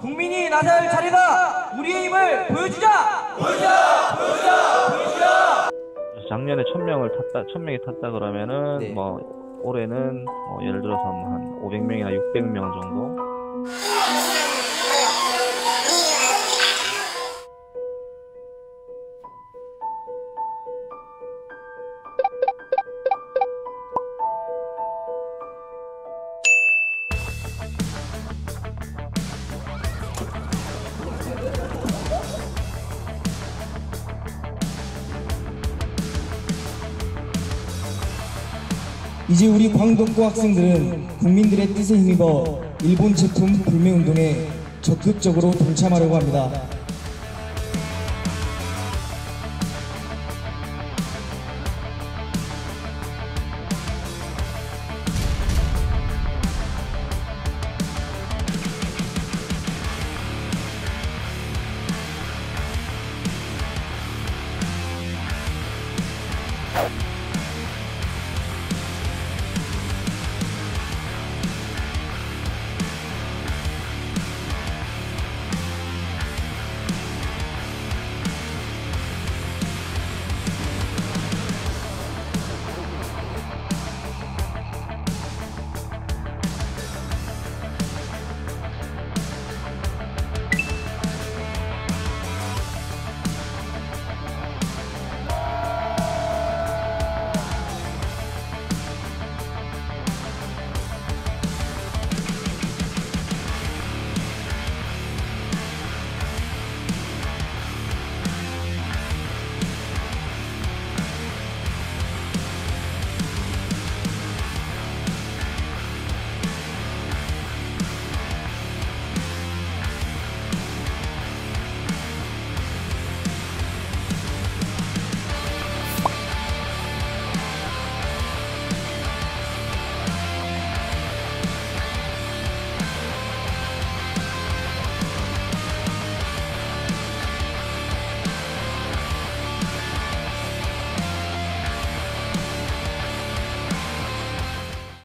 국민이 나설 차례다. 우리의 힘을 보여주자. 작년에 천 명을 탔다, 천 명이 탔다 그러면은 네. 뭐 올해는 뭐 예를 들어서 뭐한 500명이나 600명 정도. 이제 우리 광동고 학생들은 국민들의 뜻에 힘입어 일본 제품 불매운동에 적극적으로 동참하려고 합니다.